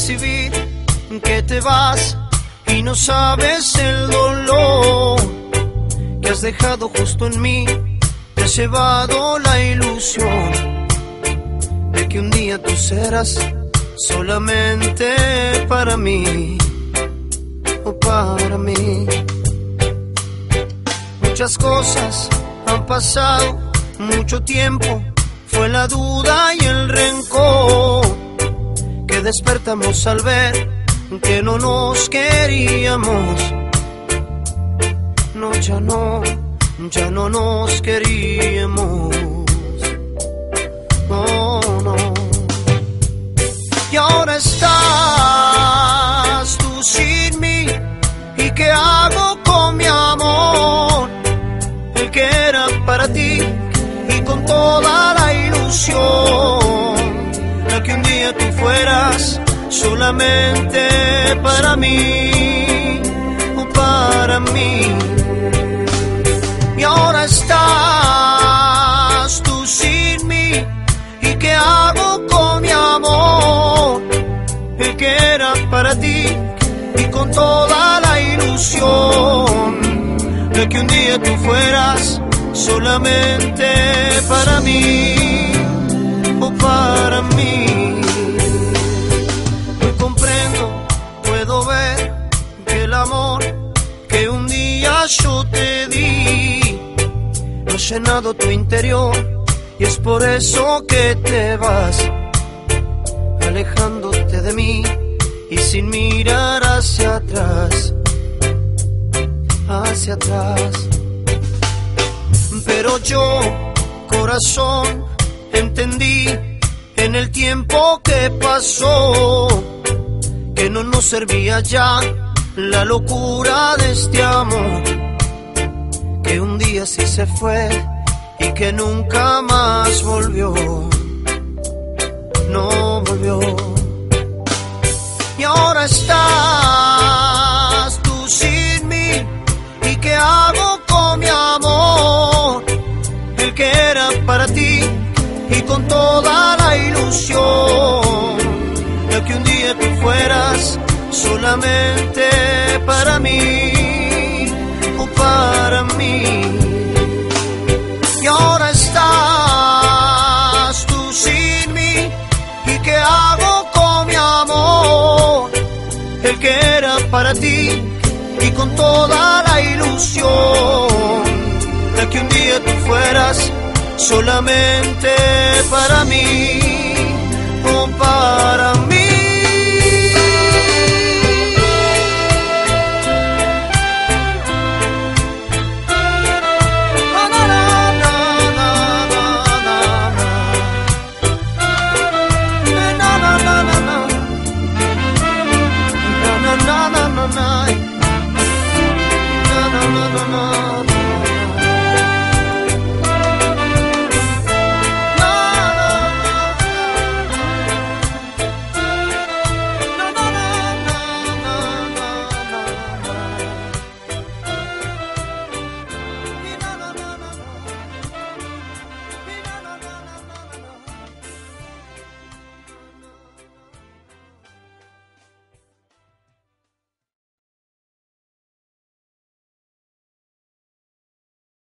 percibir que te vas y no sabes el dolor que has dejado justo en mí. Te has llevado la ilusión de que un día tú serás solamente para mí o para mí. Muchas cosas han pasado, mucho tiempo, fue la duda y el rencor despertamos al ver que no nos queríamos. No, ya no, ya no nos queríamos. No, no. Y ahora estás tú sin mí. ¿Y qué hago con mi amor? El que era para ti y con toda solamente para mí o para mí. Y ahora estás tú sin mí. ¿Y qué hago con mi amor? El que era para ti y con toda la ilusión de que un día tú fueras solamente para mí yo te di no ha llenado tu interior y es por eso que te vas alejándote de mí y sin mirar hacia atrás, hacia atrás. Pero yo, corazón, entendí en el tiempo que pasó que no nos servía ya la locura de este amor, que un día sí se fue y que nunca más volvió, no volvió. Y ahora estás tú sin mí, ¿y qué hago con mi amor? El que era para ti y con toda la ilusión de que un día tú fueras solamente para mí o para mí. Para ti y con toda la ilusión de que un día tú fueras solamente para mí